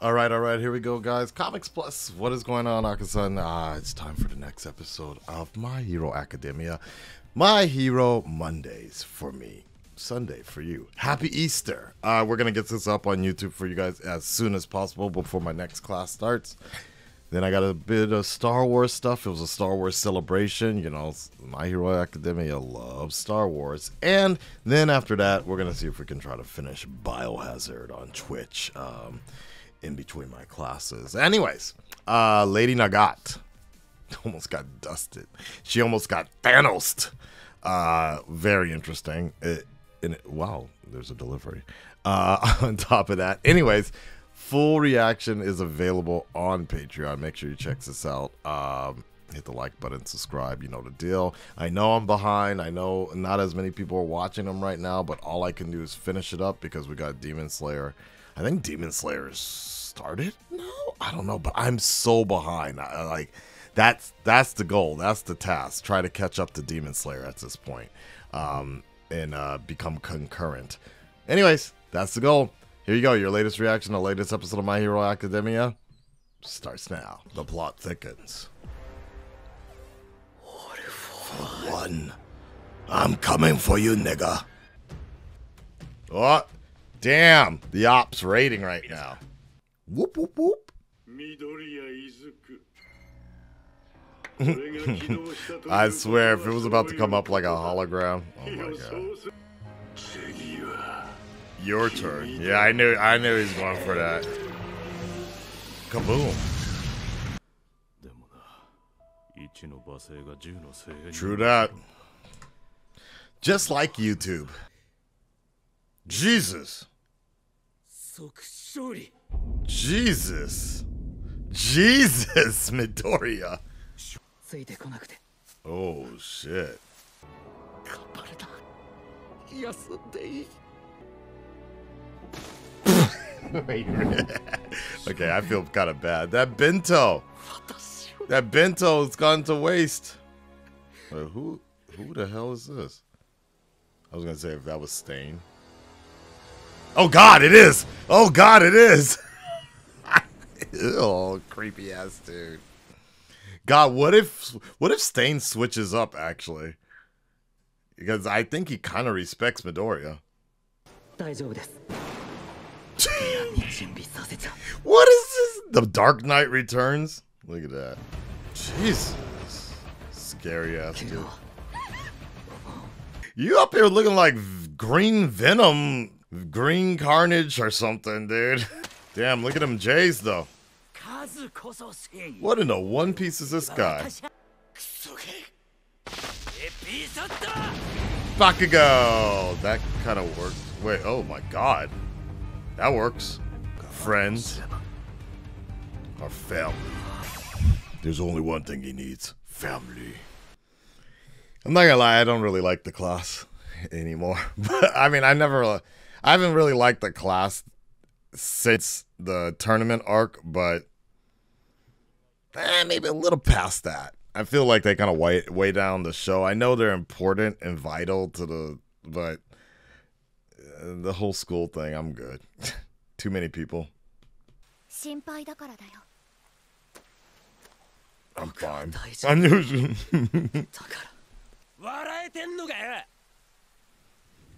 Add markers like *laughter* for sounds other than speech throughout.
All right, all right, here we go, guys. Comics Plus, what is going on, Akasan? Ah, it's time for the next episode of My Hero Academia. My Hero Mondays for me, Sunday for you. Happy Easter. Uh, we're going to get this up on YouTube for you guys as soon as possible before my next class starts. Then I got a bit of Star Wars stuff. It was a Star Wars celebration. You know, My Hero Academia loves Star Wars. And then after that, we're going to see if we can try to finish Biohazard on Twitch. Um, in between my classes. Anyways, uh, Lady Nagant *laughs* almost got dusted. She almost got Thanos. Uh, very interesting. It, it, wow, there's a delivery. Uh, *laughs* on top of that, anyways, full reaction is available on Patreon. Make sure you check this out. Um, hit the like button, subscribe. You know the deal. I know I'm behind. I know not as many people are watching them right now, but all I can do is finish it up because we got Demon Slayer I think Demon Slayer started. No, I don't know, but I'm so behind. I, like that's that's the goal. That's the task. Try to catch up to Demon Slayer at this point, um, and uh, become concurrent. Anyways, that's the goal. Here you go. Your latest reaction to the latest episode of My Hero Academia starts now. The plot thickens. One, I'm coming for you, nigga. What? Damn, the ops raiding right now. Whoop whoop whoop. *laughs* I swear, if it was about to come up like a hologram, oh my god. Your turn. Yeah, I knew. I knew he was going for that. Kaboom. True that. Just like YouTube. Jesus. Jesus. Jesus, *laughs* Midoriya. Oh, shit. *laughs* okay, I feel kind of bad. That bento. *laughs* That bento has gone to waste. Wait, who who the hell is this? I was gonna say if that was Stain. Oh god, it is! Oh god, it is! *laughs* oh, creepy ass dude. God, what if what if Stain switches up actually? Because I think he kind of respects Midoriya. *laughs* what is this? The Dark Knight Returns? Look at that. Jesus. Scary ass dude. You up here looking like Green Venom Green Carnage or something, dude. *laughs* Damn, look at them J's though. What in the one piece is this guy? Bakugo! That kind of works. Wait, oh my god. That works. Friends. Our family. There's only one thing he needs. Family. I'm not gonna lie, I don't really like the class anymore. *laughs* But I mean, I never I haven't really liked the class since the tournament arc, but eh, maybe a little past that. I feel like they kind of weigh, weigh down the show. I know they're important and vital to the, but uh, the whole school thing, I'm good. *laughs* Too many people. I'm fine. I knew.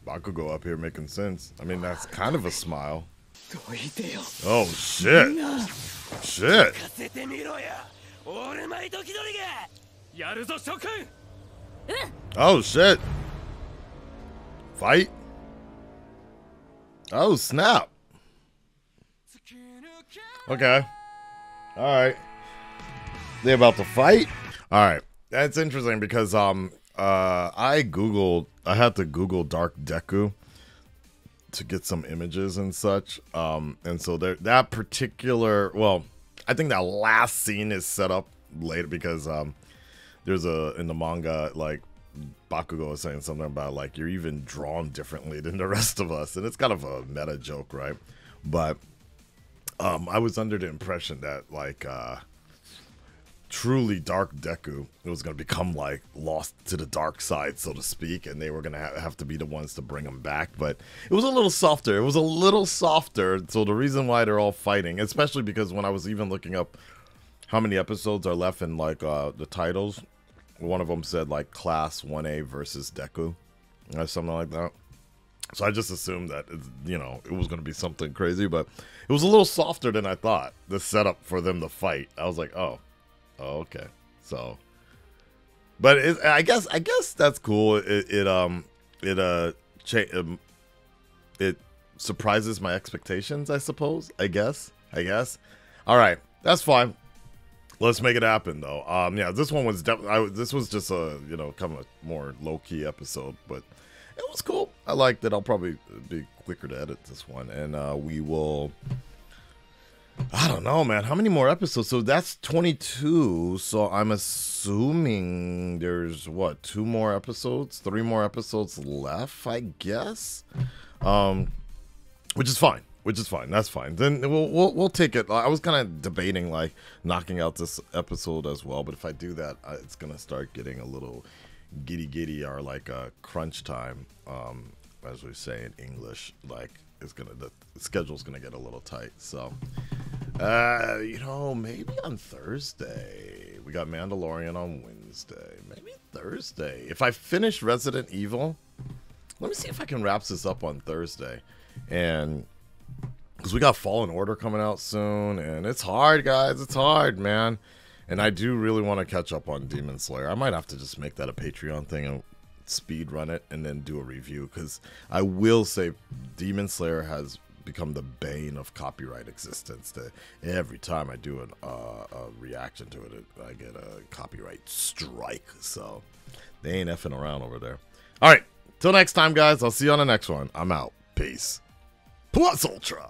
Bakugo up here making sense. I mean, that's kind of a smile. Oh, shit. Shit. Uh. Oh, shit. Fight. Oh, snap. Okay. All right. They about to fight? All right. That's interesting because um uh I googled I had to Google Dark Deku to get some images and such. Um, and so there, that particular, well, I think that last scene is set up later because um, there's a in the manga like Bakugo is saying something about like you're even drawn differently than the rest of us, and it's kind of a meta joke, right? But um, I was under the impression that like uh, truly dark Deku, it was going to become like lost to the dark side, so to speak, and they were going to ha- have to be the ones to bring him back. But it was a little softer. It was a little softer. So the reason why they're all fighting, especially because when I was even looking up how many episodes are left in like uh, the titles, one of them said like Class 1A versus Deku, or something like that. So I just assumed that you know it was going to be something crazy, but it was a little softer than I thought. The setup for them to fight, I was like, oh, oh okay. So, but it, I guess I guess that's cool. It, it um it uh cha- um, it surprises my expectations. I suppose. I guess. I guess. All right, that's fine. Let's make it happen, though. Um, yeah, this one was definitely. This was just a you know kind of a more low key episode, but it was cool. I liked it. I'll probably be quicker to edit this one, and uh, we will. I don't know, man. How many more episodes? So that's 22. So I'm assuming there's what, two more episodes, three more episodes left, I guess. Um, which is fine. Which is fine. That's fine. Then we'll we'll, we'll take it. I was kind of debating like knocking out this episode as well, but if I do that, it's gonna start getting a little giddy giddy or like a crunch time, um, as we say in English. Like it's gonna the schedule's gonna get a little tight. So, uh, you know, maybe on Thursday we got Mandalorian on Wednesday. Maybe Thursday. If I finish Resident Evil, let me see if I can wrap this up on Thursday, and because we got Fallen Order coming out soon, and it's hard, guys. It's hard, man. And I do really want to catch up on Demon Slayer. I might have to just make that a Patreon thing and speed run it and then do a review because I will say Demon Slayer has become the bane of copyright existence. That every time I do an, uh, a reaction to it, I get a copyright strike. So they ain't effing around over there. All right, till next time, guys. I'll see you on the next one. I'm out. Peace. Plus Ultra.